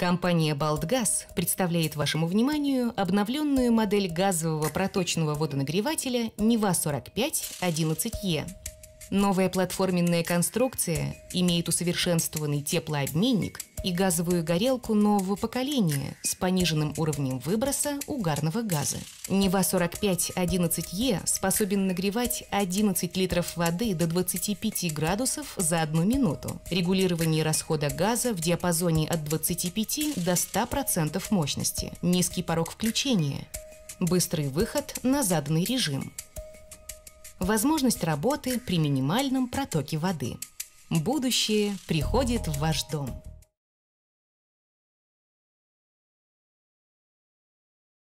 Компания «Балтгаз» представляет вашему вниманию обновленную модель газового проточного водонагревателя «Нева-45-11Е». Новая платформенная конструкция имеет усовершенствованный теплообменник и газовую горелку нового поколения с пониженным уровнем выброса угарного газа. Нева-45-11Е способен нагревать 11 литров воды до 25 градусов за одну минуту. Регулирование расхода газа в диапазоне от 25 до 100% мощности. Низкий порог включения. Быстрый выход на заданный режим. Возможность работы при минимальном протоке воды. Будущее приходит в ваш дом.